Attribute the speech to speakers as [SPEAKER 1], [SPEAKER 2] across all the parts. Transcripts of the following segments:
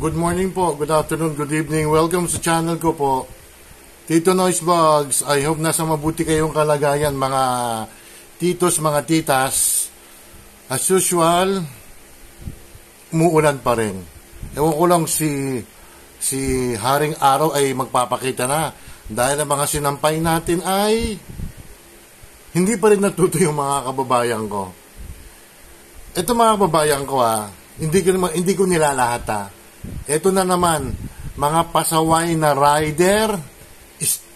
[SPEAKER 1] Good morning po, good afternoon, good evening. Welcome sa channel ko po. Tito Noise Vlogs. I hope nasa mabuti kayong kalagayan mga titos, mga titas. As usual, muulan pa rin. Ewan ko lang si si Haring Araw ay magpapakita na dahil ang mga sinampay natin ay hindi pa rin natuto yung mga kababayan ko. Ito mga kababayan ko ah, hindi ko, hindi ko nilalahat ah. Ito na naman, mga pasaway na rider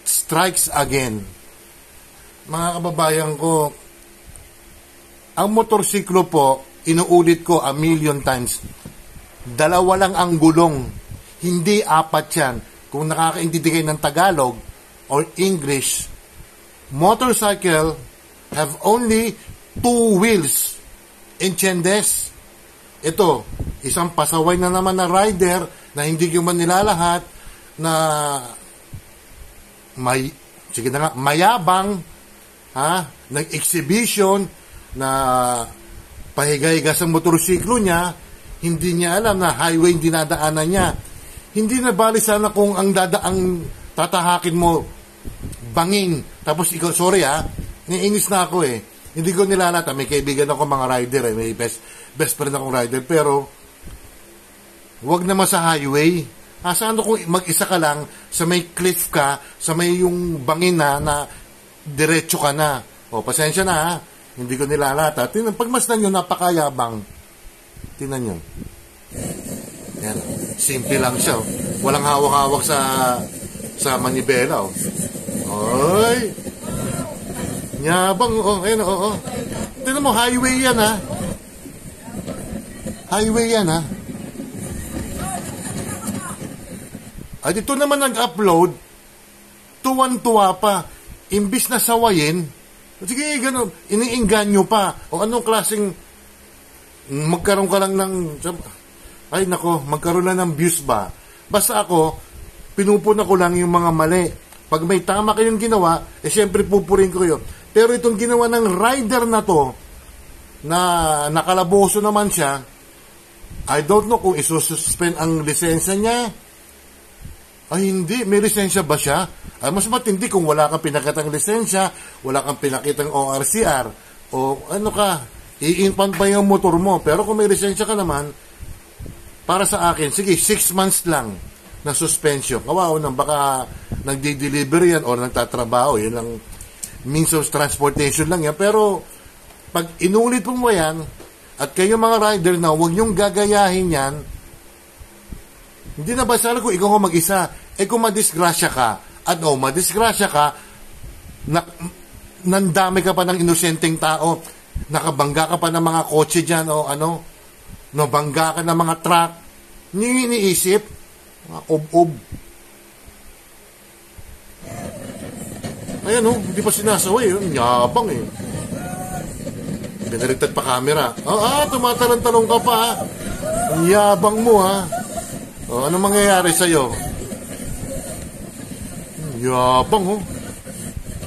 [SPEAKER 1] strikes again. Mga kababayan ko, ang motorsiklo po, inuulit ko a million times, dalawa lang ang gulong, hindi apat yan. Kung nakakaintindi kayo ng Tagalog or English, motorcycle have only two wheels. Enchendes. Ito, isang pasaway na naman na rider na hindi ko man nilalahat na may sige na nga mayabang ha nag-exhibition na pahiga-higa sa motorsiklo niya hindi niya alam na highway yung dinadaanan niya. Hindi na bali sana kung ang dadaang tatahakin mo bangin tapos ikaw sorry ha niinis na ako eh. Hindi ko nilalata may kaibigan ako mga rider eh. May best best friend akong rider. Pero, wag naman sa highway. Asa ano kung mag-isa ka lang, sa may cliff ka, sa may yung bangin na, na diretso ka na. O, pasensya na ha. Hindi ko nilalata. Tinan, pagmasdan nyo, napakayabang. Tinan nyo. Yan. Simple lang siya. Oh. Walang hawak-hawak sa sa manibela. Oh. Oy! Yabang. Oh, ayun, oh, oh. Tinan mo, highway yan ha. Highway yan ha. At ito naman nag-upload, tuwan-tuwa pa. Imbis na sawayin, sige, gano'n, iniinganyo pa. O anong klaseng, magkaroon ka lang ng, ay nako, magkaroon lang ng views ba? Basta ako, pinupuna ko lang yung mga mali. Pag may tama kayong ginawa, eh syempre pupurin ko yun. Pero itong ginawa ng rider na to, na nakalaboso naman siya, I don't know kung isususpend ang lisensya niya. Ay hindi, may lisensya ba siya? Ay, mas matindi kung wala kang pinakitang lisensya, wala kang pinakitang ORCR, o ano ka, iinpan pa yung motor mo. Pero kung may lisensya ka naman, para sa akin, sige, 6 months lang na suspension. Kawawa nang baka nagdi-deliver yan or nagtatrabaho, yan lang means of transportation lang yan. Pero pag inulit mo yan, at kayo mga rider na huwag niyong gagayahin yan, hindi na ba sana kung ikaw mag-isa, eh kung madisgrasya ka, at oh, madisgrasya ka, na, nandami ka pa ng inosenteng tao, nakabangga ka pa ng mga kotse dyan, o ano, no, bangga ka ng mga truck, hindi iniisip, mga ob-ob. Ayan oh, hindi pa sinasaway, oh, yabang eh. Binaligtad pa camera. Oh, ah, tumatalon-talong ka pa. Ang yabang mo ha. Oh, ano mangyayari sa'yo? Yabang oh.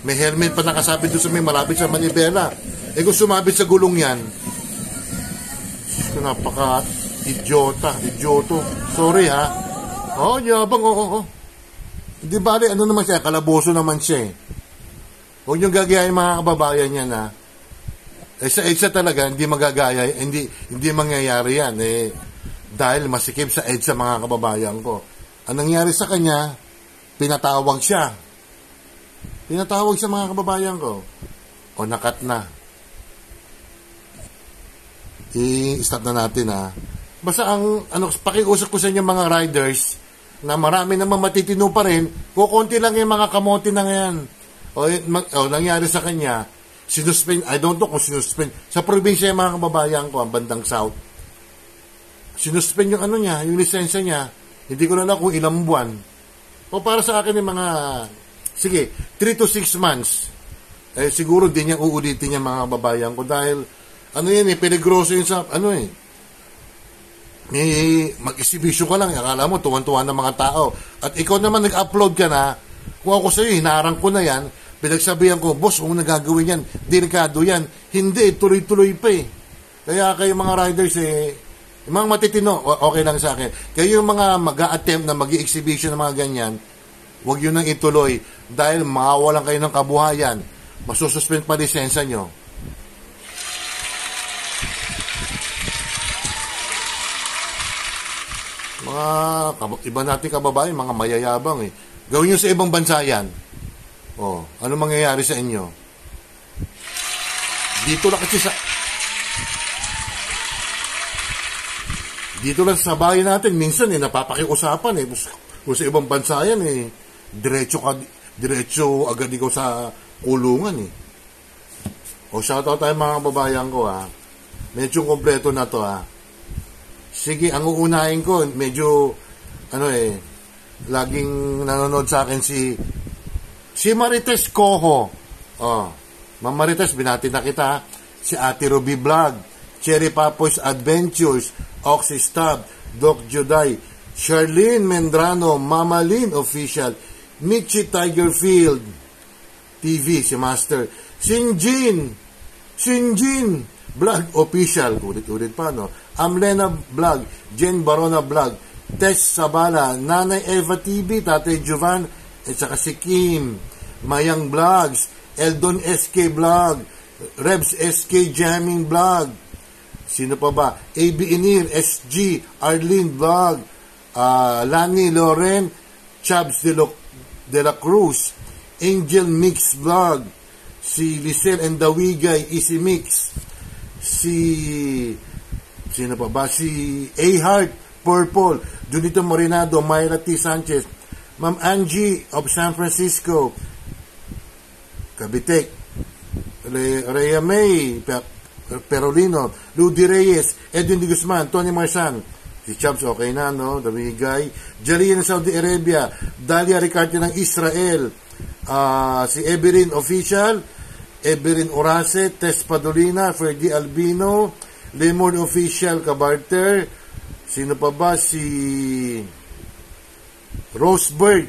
[SPEAKER 1] May helmet pa nakasabit doon sa may malapit sa manibela. Eh kung sumabit sa gulong yan, napaka idiota, idioto. Sorry ha. Oh, yabang oh, oh, oh. Di bali, ano naman siya, kalaboso naman siya eh. Huwag niyong gagayahin mga kababayan niya na eh, sa EDSA talaga, hindi magagaya, hindi, hindi mangyayari yan. Eh, dahil masikip sa EDSA mga kababayan ko. Ang nangyari sa kanya, pinatawag siya. Pinatawag sa mga kababayan ko. O nakat na. I-stop na natin ha. Basta ang ano, pakiusap ko sa inyo mga riders na marami naman matitino pa rin, kukunti lang yung mga kamote na ngayon. O, o nangyari sa kanya, sinuspend, I don't know kung sinuspend. Sa probinsya yung mga kababayan ko, ang bandang south, sinuspend yung ano niya, yung lisensya niya, hindi ko na alam kung ilang buwan. O para sa akin yung mga, sige, 3 to 6 months, eh siguro din niya uulitin yung mga kababayan ko dahil, ano yan eh, peligroso yun sa, ano eh, may mag-exhibition ka lang, akala mo, tuwan-tuwan ng mga tao. At ikaw naman nag-upload ka na, kung ako sa'yo, hinarang ko na yan, Pinagsabihan ko, boss, kung nagagawin yan, delikado yan. Hindi, tuloy-tuloy pa eh. Kaya kayo mga riders eh, Yung mga matitino, okay lang sa akin. Kayo yung mga mag attempt na mag exhibition ng mga ganyan, huwag yun nang ituloy dahil mawawalan kayo ng kabuhayan. Masususpend pa lisensya nyo. Mga iba natin kababayan, mga mayayabang eh. Gawin nyo sa ibang bansa yan. Oh, ano mangyayari sa inyo? Dito lang kasi sa Dito lang sa bahay natin, minsan eh, napapakiusapan eh. Kung sa ibang bansa yan eh, diretso, ka, diretso agad ikaw sa kulungan eh. O shoutout tayo mga kababayan ko ha. Medyo kompleto na to ha. Sige, ang uunahin ko, medyo, ano eh, laging nanonood sa akin si, si Marites Coho. Oh, Ma'am Marites, binati na kita. Si Ate Ruby Vlog, Cherry Papoy's Adventures, Oxy Stab, Doc Juday, Charlene Mendrano, Mama Lynn Official, Michi Tigerfield, TV, si Master, Sinjin, Sinjin, Vlog Official, ulit-ulit pa, no? Amlena Vlog, Jen Barona Vlog, Tess Sabala, Nanay Eva TV, Tatay Jovan, at saka si Kim, Mayang Vlogs, Eldon SK Vlog, Rebs SK Jamming Vlog, sino pa ba? AB Inir, SG, Arlene Vlog, uh, Lani Loren, Chubbs de, de la Cruz, Angel Mix Vlog, si Lisel and Dawigay, Easy Mix, si sino pa ba? Si A Heart, Purple, Junito Morinado, Myra T. Sanchez, Ma'am Angie of San Francisco, Cabitek, Re Rhea May, Perolino, Ludi Reyes, Edwin Di Guzman, Tony Marsan, si Chubbs okay na, no? Damigay, Jalien ng Saudi Arabia, Dalia Ricarte ng Israel, uh, si Eberin Official, Eberin Orase, Tess Padolina, Ferdy Albino, Lemon Official, Kabarter, sino pa ba? Si Roseberg,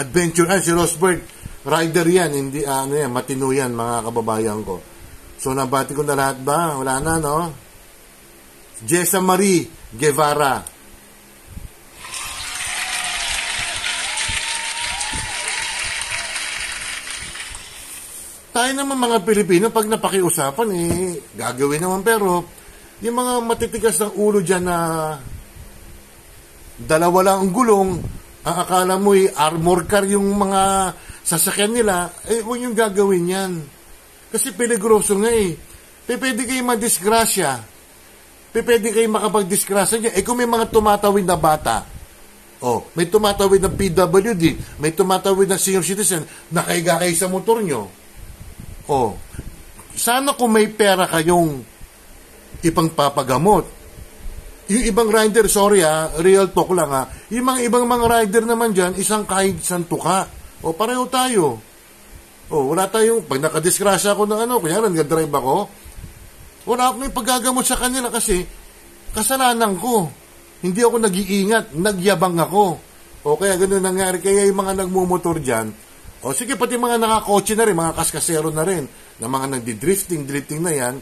[SPEAKER 1] Adventure, ah, si Roseberg, rider yan, hindi, ano yan, matino yan, mga kababayan ko. So, nabati ko na lahat ba? Wala na, no? Jessa Marie Guevara. Tayo naman mga Pilipino, pag napakiusapan, eh, gagawin naman. Pero, yung mga matitigas ng ulo dyan na dalawa lang ang gulong, ang akala mo eh, armor car yung mga sasakyan nila, eh, huwag yung gagawin yan. Kasi peligroso nga eh. Pwede kayo madisgrasya. Pwede kayo makapagdisgrasya niya. Eh kung may mga tumatawid na bata, oh, may tumatawid ng PWD, may tumatawid ng senior citizen, nakaiga kayo sa motor nyo. Oh, sana kung may pera kayong ipang papagamot. Yung ibang rider, sorry ha, real talk lang ha, yung mga ibang mga rider naman dyan, isang kahit isang tuka. O pareho tayo. O wala tayong, pag nakadisgrasya ako ng ano, kunyari nag-drive ako, wala akong paggagamot sa kanila kasi kasalanan ko. Hindi ako nag-iingat, nagyabang ako. O kaya ganun nangyari. Kaya yung mga nagmumotor dyan, o sige, pati mga nakakotse na rin, mga kaskasero na rin, na mga nagdi-drifting, drifting na yan,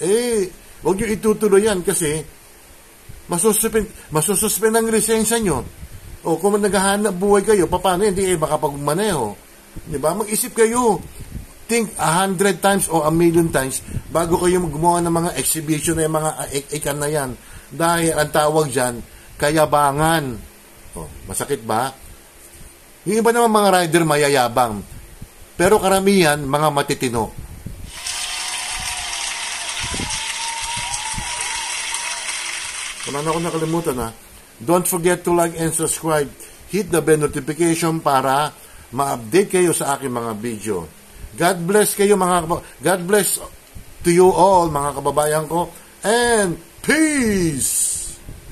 [SPEAKER 1] eh, huwag nyo itutuloy yan kasi masususpend, masususpend ang lisensya nyo. O kung naghahanap buhay kayo, paano hindi eh makapagmaneho? Di ba? Mag-isip kayo. Think a hundred times o a million times bago kayo gumawa ng mga exhibition na yung mga ikan na yan. Dahil ang tawag dyan, kayabangan. O, masakit ba? Yung iba naman mga rider mayayabang. Pero karamihan, mga matitino. Wala na ako nakalimutan ha. Don't forget to like and subscribe. Hit the bell notification para ma-update kayo sa aking mga video. God bless kayo mga God bless to you all mga kababayan ko and peace!